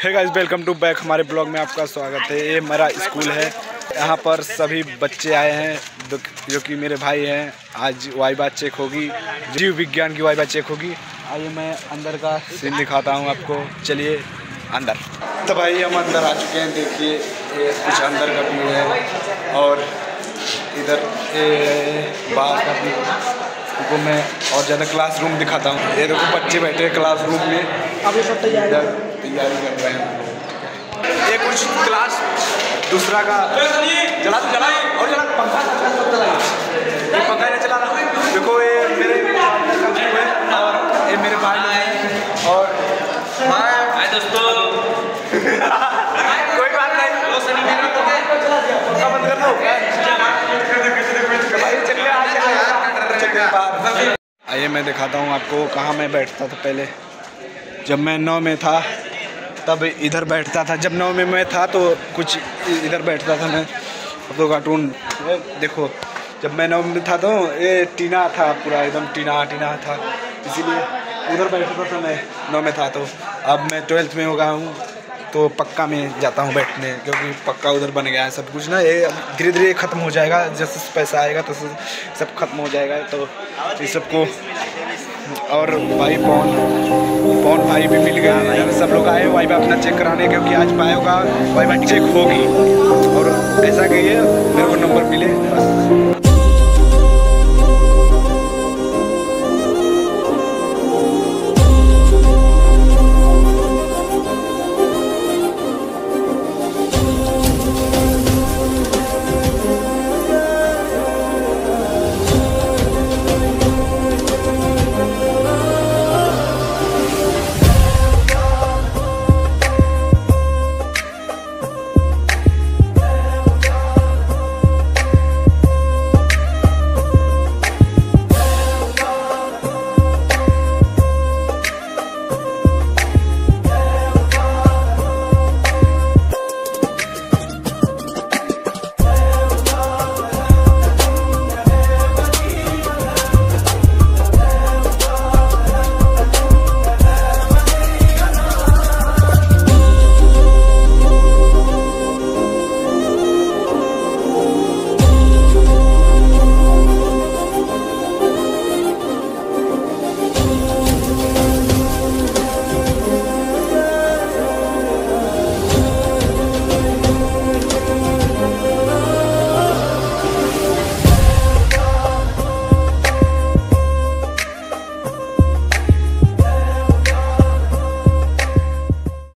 है guys welcome to back हमारे blog में आपका स्वागत है। ये मेरा स्कूल है। यहाँ पर सभी बच्चे आए हैं, जो कि मेरे भाई हैं। आज वाइबा चेक होगी। जीव विज्ञान की वाइबा चेक होगी। आइए मैं अंदर का सीन दिखाता हूँ आपको। चलिए, अंदर। तो भाई, हम अंदर आ चुके हैं। देखिए, ये कुछ अंदर का व्यू है। और इधर बाहर का व्यू को मैं और ज़्यादा क्लासरूम दिखाता हूँ। ये देखो, बच्चे बैठे हैं क्लासरूम में। तैयारी कर रहे हैं। ये कुछ क्लास दूसरा का चला चला और चला पंखा ये पंखा नहीं चला रहा। देखो ये मेरे और ये मेरे भाई हैं। और हाय। दोस्तों। कोई बात नहीं। वो सनी मेरा तो पंखा बंद कर दो। आइए मैं दिखाता हूँ आपको कहाँ मैं बैठता था पहले। जब मैं नौ में था तब इधर बैठता था। जब नौ में मैं था तो कुछ इधर बैठता था मैं। अब तो कार्टून देखो, जब मैं नौ में था तो ये टीना था पूरा, एकदम टीना टीना था। इसीलिए उधर बैठता था मैं नौ में था तो। अब मैं ट्वेल्थ में हो गया हूँ तो पक्का में जाता हूँ बैठने, क्योंकि पक्का उधर बन गया है सब कुछ ना। ये धीरे धीरे ख़त्म हो जाएगा, जैसे पैसा आएगा तो सब खत्म हो जाएगा तो ये सबको और भाई पौन पौन भाई भी मिल गया। गए सब लोग आए वाई अपना चेक कराने, क्योंकि आज पायो का वाई चेक होगी। और ऐसा कहिए, मेरे को नंबर मिले, बस।